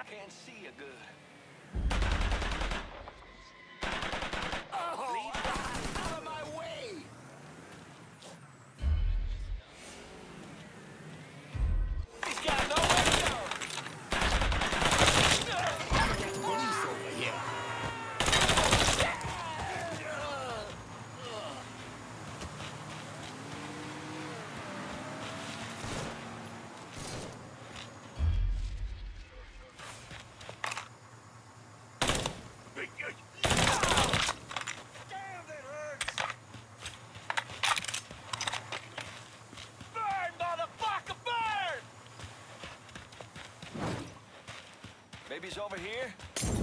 I Can't see a good. Enemies over here.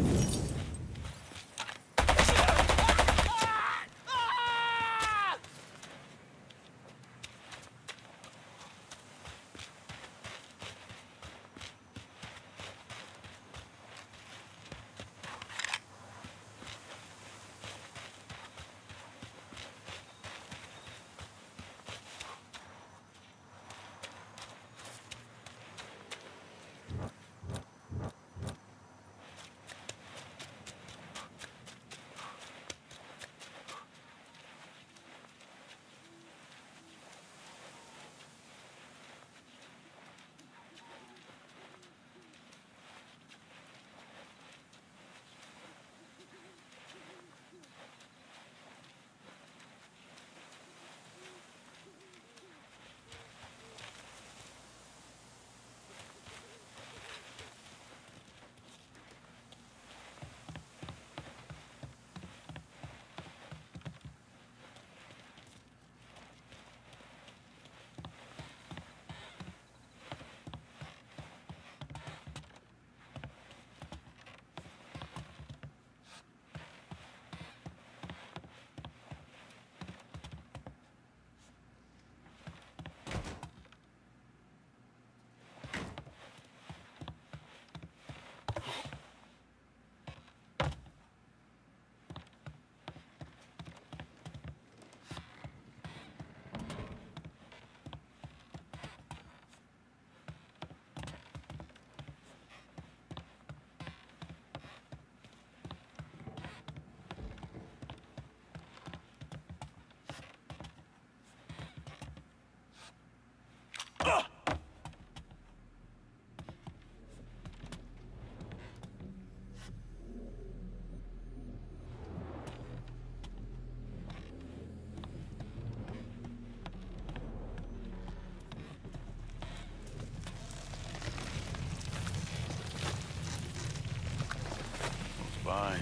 Fine.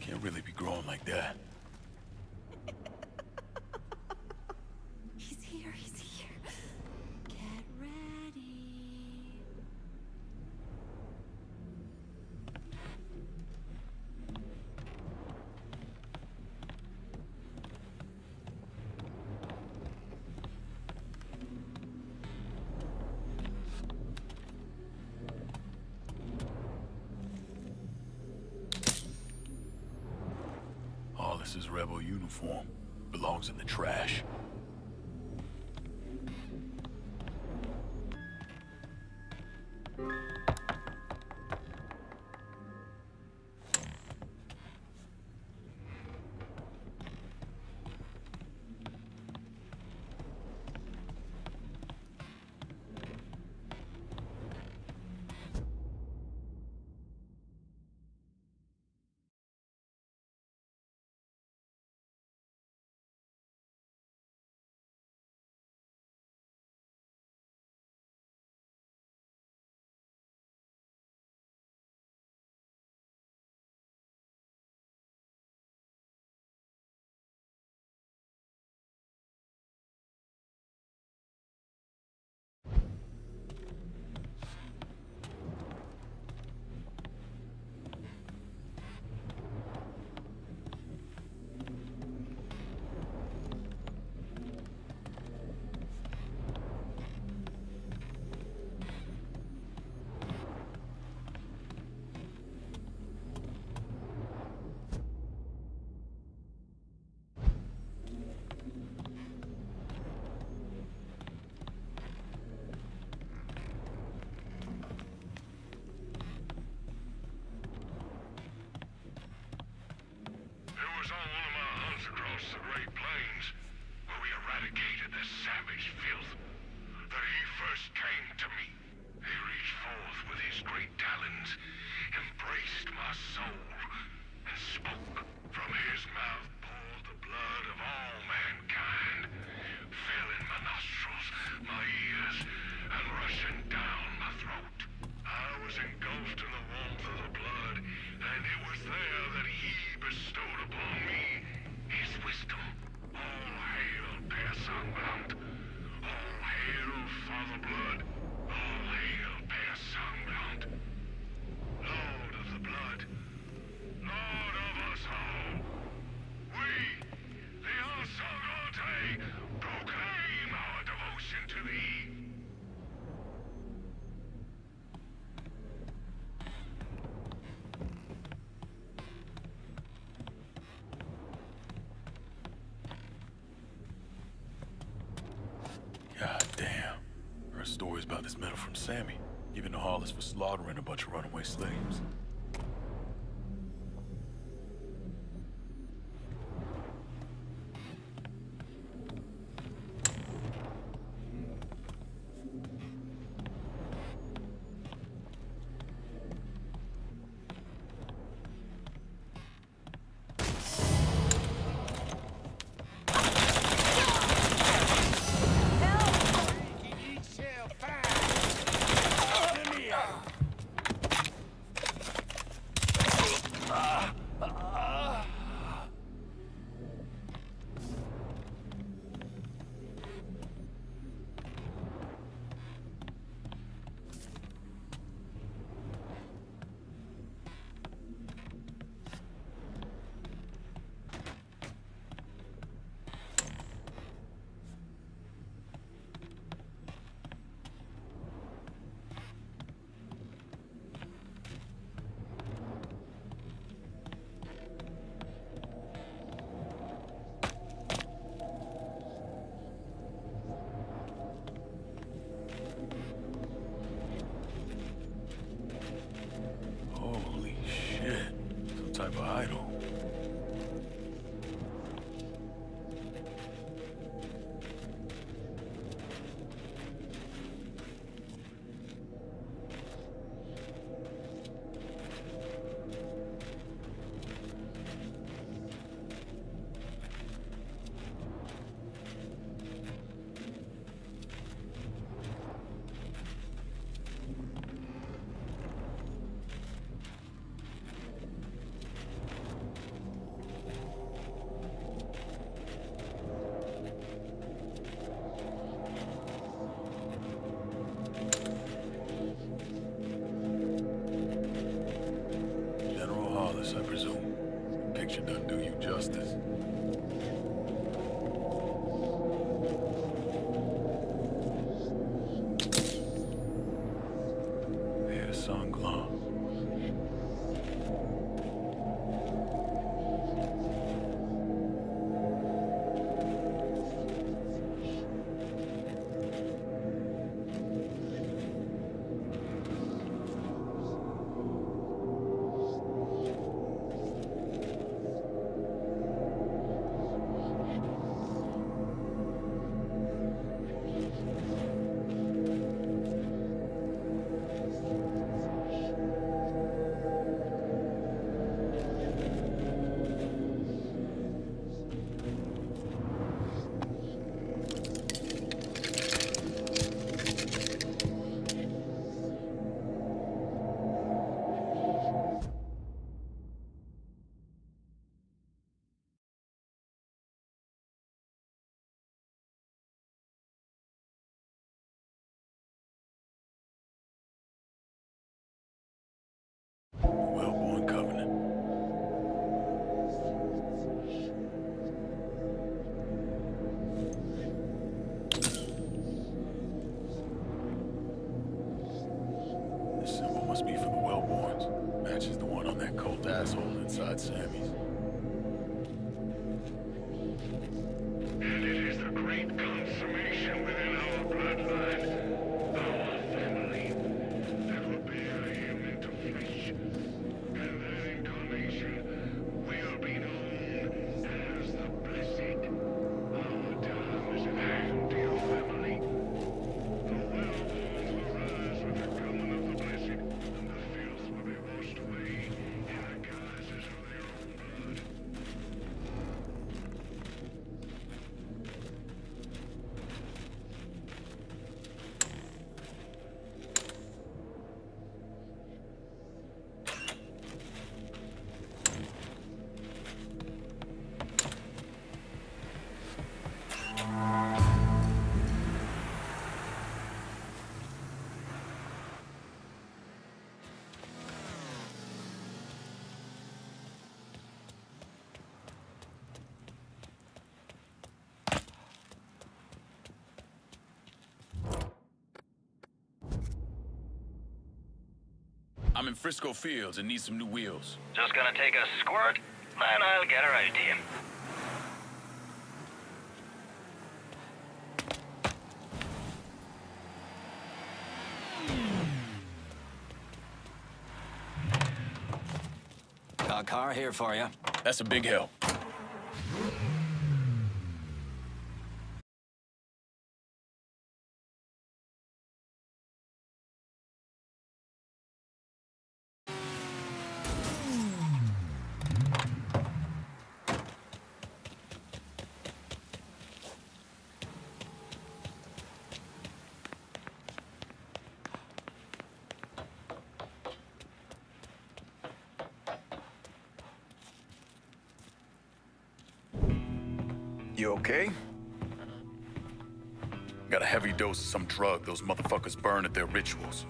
Can't really be growing like that. form belongs in the trash. Stories about this metal from Sammy. Even the Hollis for slaughtering a bunch of runaway slaves. Some type do inside Sammy's. I'm in Frisco Fields and need some new wheels. Just gonna take a squirt, then I'll get her out to you. Got a car here for you. That's a big help. Some drug those motherfuckers burn at their rituals.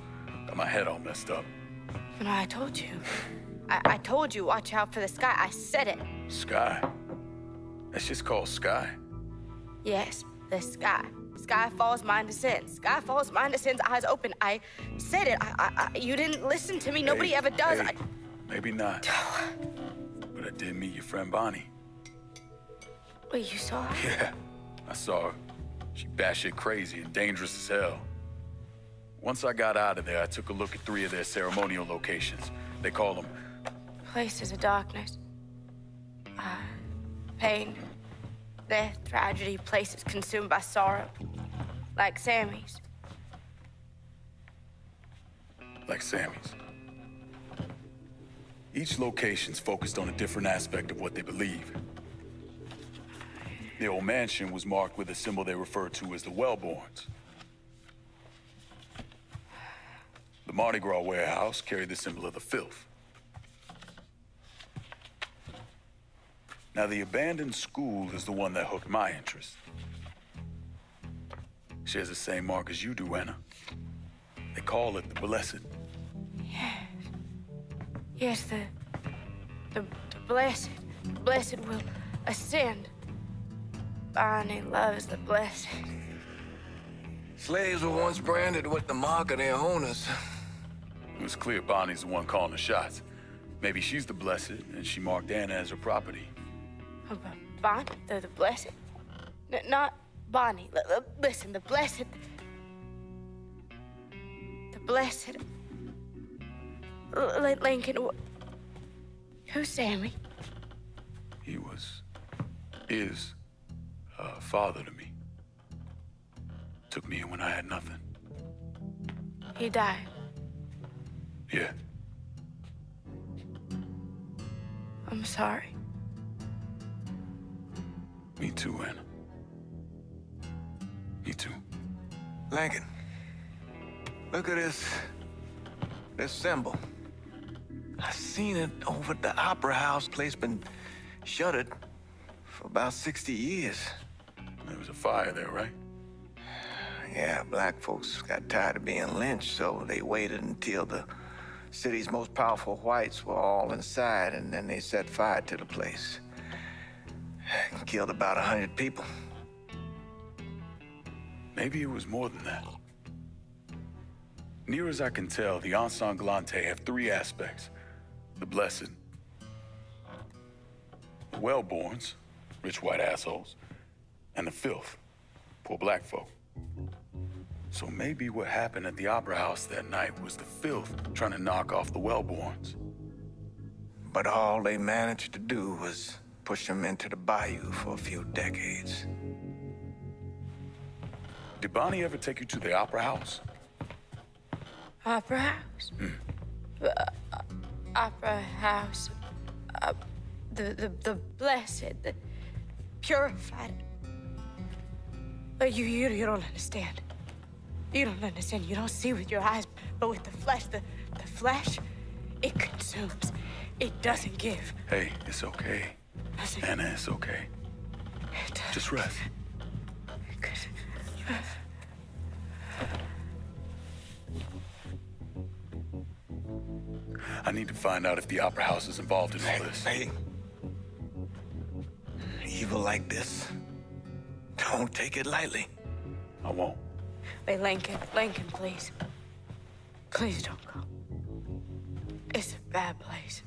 Got my head all messed up. No, I told you. I, I told you, watch out for the sky. I said it. Sky. That's just called Sky. Yes, the sky. Sky falls, mind descends. Sky falls, mind descends, eyes open. I said it. I, I, I you didn't listen to me. Nobody ever does. hey, I, Maybe not. but I did meet your friend Bonnie. wait, you saw her? Yeah, I saw her. She batshit crazy and dangerous as hell. Once I got out of there, I took a look at three of their ceremonial locations. They call them Places of darkness. Uh, pain, death, tragedy, places consumed by sorrow. Like Sammy's. like Sammy's. Each location's focused on a different aspect of what they believe. The old mansion was marked with a symbol they refer to as the Wellborns. The Mardi Gras warehouse carried the symbol of the filth. Now, the abandoned school is the one that hooked my interest. Shares the same mark as you do, Anna. They call it the Blessed. Yes, the, the, the blessed, blessed will ascend. Bonnie loves the blessed. Slaves were once branded with the mark of their owners. It was clear Bonnie's the one calling the shots. Maybe she's the blessed, and she marked Anna as her property. Oh, but Bonnie, the, the blessed? N- not Bonnie. L- l- listen, the blessed. The blessed. L- L- Lincoln. wh- Who's Sammy? He was, is, a father to me. Took me in when I had nothing. He died. Yeah, I'm sorry. me too, Anna. Me too. Lincoln, look at this, this symbol. I seen it over at the Opera House. Place been shuttered for about 60 years. There was a fire there, right? Yeah, black folks got tired of being lynched, so they waited until the city's most powerful whites were all inside, and then they set fire to the place. Killed about a hundred people. Maybe it was more than that. Near as I can tell, the Ensanglante have three aspects. The Blessed, the Wellborns, rich white assholes, and the Filth, poor black folk. So maybe what happened at the Opera House that night was the Filth trying to knock off the Wellborns. But all they managed to do was push them into the bayou for a few decades. Did Bonnie ever take you to the Opera House? Opera House. Uh, uh, Opera House. Uh, the, the, the blessed, the purified. But you, you, you don't understand. You don't understand. You don't see with your eyes, but with the flesh, the, the flesh, it consumes. It doesn't give. Hey, it's okay. Doesn't Anna, it's okay. it doesn't Just rest. Uh, I need to find out if the Opera House is involved in all this. Hey, evil like this, don't take it lightly. I won't. Wait, Lincoln, Lincoln, please. Please don't go. It's a bad place.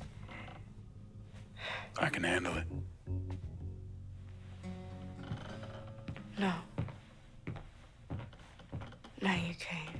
I can handle it. No. No, you can't.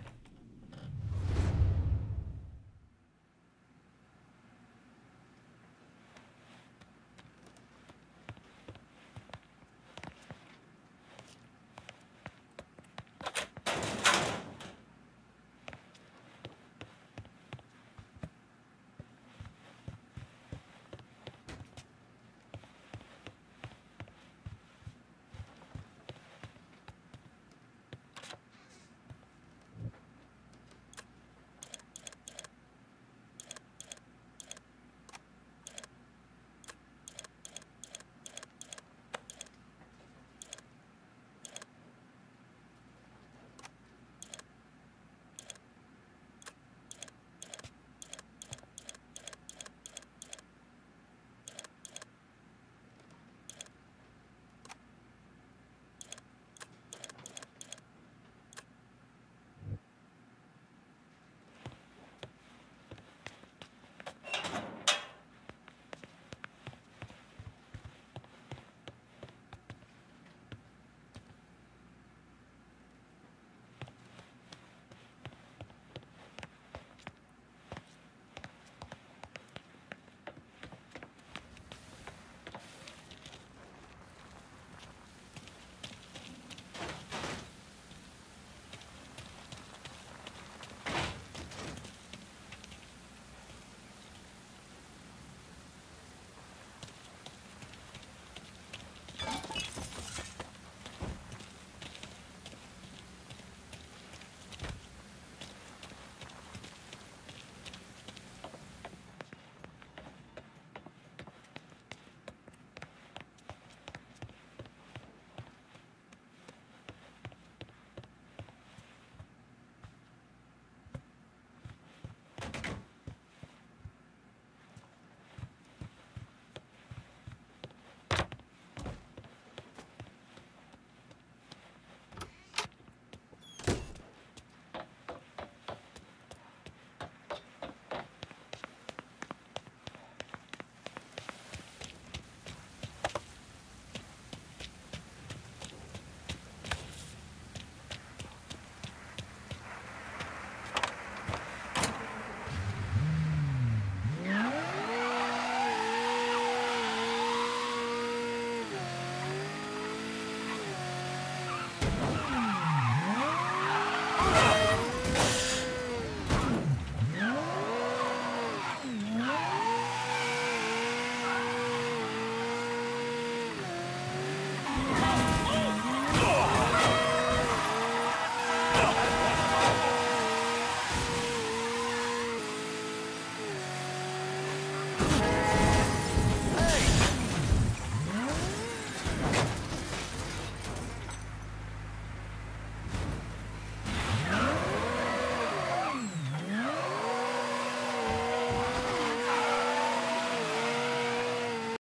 Oh!